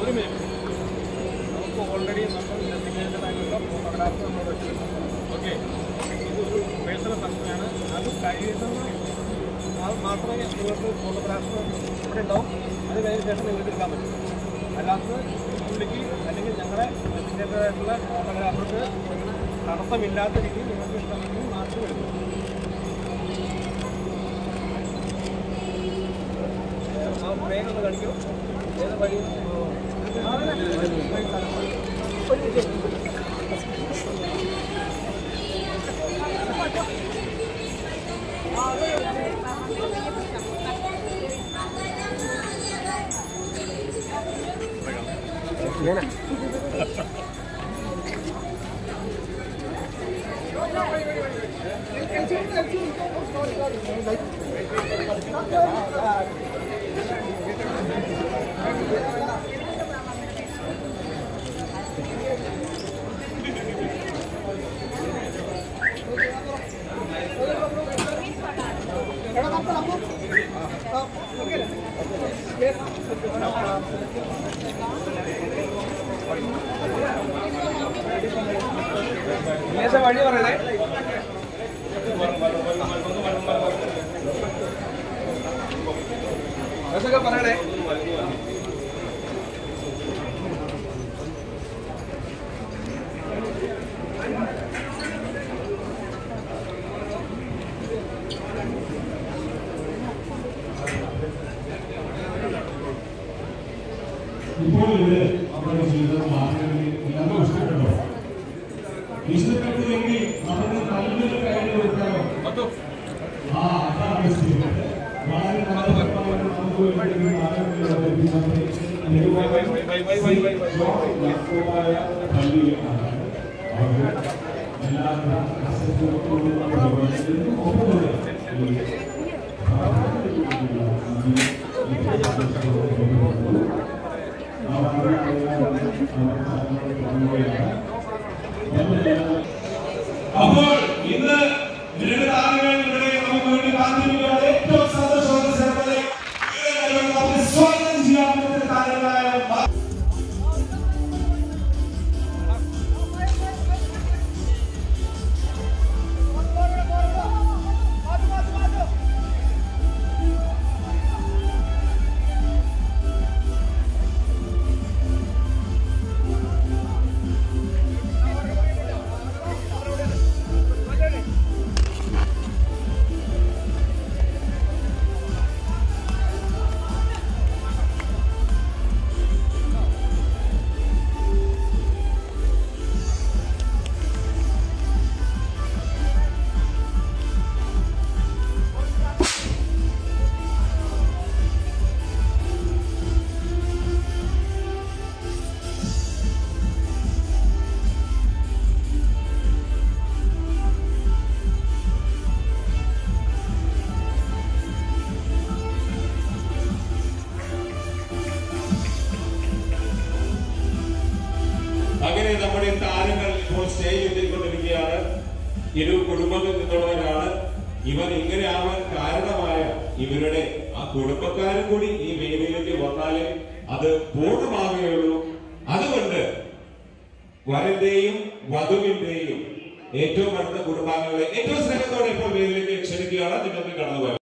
ഒരു മിനിറ്റ് നമുക്ക് ഓൾറെഡി നമ്മൾ ഡെസിഗ്നേറ്റഡ് ആയിട്ടുള്ള ഫോട്ടോഗ്രാഫ് നമ്മൾ വെച്ചിട്ടുണ്ട് ഓക്കെ ഇതൊരു പേഴ്സണൽ ഫംഗ്ഷനാണ് അത് കഴിയുന്നത് അത് മാത്രമേ നിങ്ങൾക്ക് ഫോട്ടോഗ്രാഫ് ഇവിടെ ഉണ്ടാവും അത് കഴിഞ്ഞ ശേഷം നിങ്ങൾക്ക് എടുക്കാൻ പറ്റും അല്ലാത്തത് പുള്ളിക്ക് അല്ലെങ്കിൽ ഞങ്ങളെ ആയിട്ടുള്ള ഫോട്ടോഗ്രാഫർക്ക് തടസ്സമില്ലാത്ത രീതിയിൽ നിങ്ങൾക്ക് ഇഷ്ടമെങ്കിൽ മാർക്ക് വരുന്നു ഒന്ന് കളിക്കും ഏത് വഴി Vem, né? Okay. വഴി പറയണേ ലേശമൊക്കെ പറയണേ ഇപ്പോൾ ഇവിടെ നമ്മുടെ ജീവിതം മാർഗങ്ങളിൽ എല്ലാവർക്കും ഇഷ്ടപ്പെട്ടോ ഇഷ്ടപ്പെട്ടില്ലെങ്കിൽ നമുക്ക് നല്ലൊരു കാര്യം കൊടുക്കാമോ? ആ അതാണ്. വളരെ നമുക്ക് എല്ലാവരും അപ്പോൾ ഇന്ന് രണ്ട് ഇവിടെ നമുക്ക് വേണ്ടി കാത്തിരിക്കുകയാണ്. ഏറ്റവും നമ്മുടെ താരങ്ങൾ ഇപ്പോൾ സ്റ്റേ ചെയ്തിക്കൊണ്ടിരിക്കുകയാണ് ഇരു കുടുംബത്തിൽ നിന്നുള്ളവരാണ്. ഇവർ ഇങ്ങനെ ആവാൻ കാരണമായ ഇവരുടെ ആ കുടുംബക്കാരും കൂടി ഈ വേദിയിലേക്ക് വന്നാലേ അത് പൂർണമാകുകയുള്ളൂ അതുകൊണ്ട് വരന്റെയും വധുവിന്റെയും ഏറ്റവും അടുത്ത കുടുംബാംഗങ്ങളെ ഏറ്റവും സ്നേഹത്തോടെ ഇപ്പോൾ വേദിയിലേക്ക് ക്ഷണിക്കുകയാണ്. നിങ്ങൾക്ക് കടന്നു